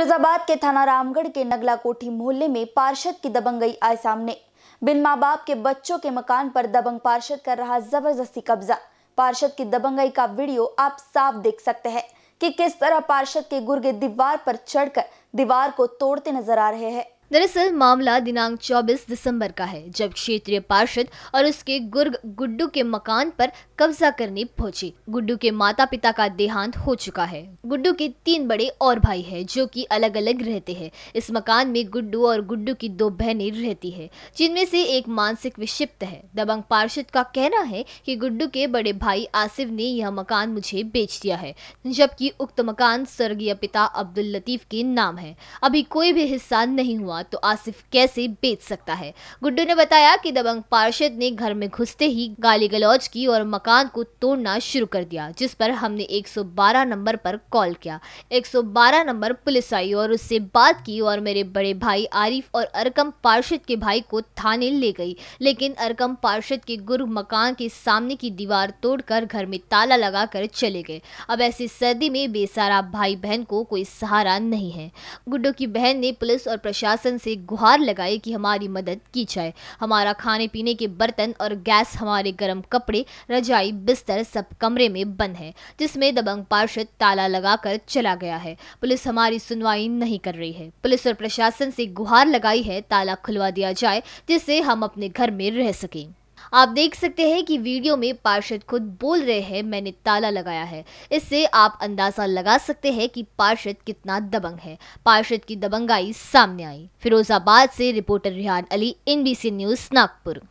फिरोजाबाद के थाना रामगढ़ के नगला कोठी मोहल्ले में पार्षद की दबंगई आए सामने। बिन माँ बाप के बच्चों के मकान पर दबंग पार्षद कर रहा ज़बरदस्ती कब्जा। पार्षद की दबंगई का वीडियो आप साफ़ देख सकते हैं कि किस तरह पार्षद के गुर्गे दीवार पर चढ़कर दीवार को तोड़ते नज़र आ रहे हैं। दरअसल मामला दिनांक 24 दिसंबर का है, जब क्षेत्रीय पार्षद और उसके गुर्ग गुड्डू के मकान पर कब्जा करने पहुँचे। गुड्डू के माता पिता का देहांत हो चुका है। गुड्डू के तीन बड़े और भाई हैं, जो कि अलग अलग रहते हैं। इस मकान में गुड्डू और गुड्डू की दो बहनें रहती है, जिनमें से एक मानसिक विक्षिप्त है। दबंग पार्षद का कहना है कि गुड्डू के बड़े भाई आसिफ ने यह मकान मुझे बेच दिया है, जबकि उक्त मकान स्वर्गीय पिता अब्दुल लतीफ के नाम है। अभी कोई भी हिस्सा नहीं हुआ तो आसिफ कैसे बेच सकता है? गुड्डू ने बताया कि दबंग पार्षद ने घर में घुसते ही गाली गलौज की और मकान को तोड़ना शुरू कर दिया, जिस पर हमने 112 नंबर पर कॉल किया। 112 नंबर पुलिस आई और उससे बात की और मेरे बड़े भाई आरिफ और अरकम पार्षद के भाई को थाने ले गई। लेकिन अरकम पार्षद के गुरु मकान के सामने की दीवार तोड़कर घर में ताला लगाकर चले गए। अब ऐसी सर्दी में बेसारा भाई बहन को कोई सहारा नहीं है। गुड्डू की बहन ने पुलिस और प्रशासन प्रशासन से गुहार लगाई कि हमारी मदद की जाए। हमारा खाने पीने के बर्तन और गैस, हमारे गर्म कपड़े, रजाई, बिस्तर सब कमरे में बंद है, जिसमें दबंग पार्षद ताला लगाकर चला गया है। पुलिस हमारी सुनवाई नहीं कर रही है। पुलिस और प्रशासन से गुहार लगाई है, ताला खुलवा दिया जाए, जिससे हम अपने घर में रह सकें। आप देख सकते हैं कि वीडियो में पार्षद खुद बोल रहे हैं, मैंने ताला लगाया है। इससे आप अंदाज़ा लगा सकते हैं कि पार्षद कितना दबंग है। पार्षद की दबंगाई सामने आई। फिरोजाबाद से reporter Rihan Ali NBC news Nagpur.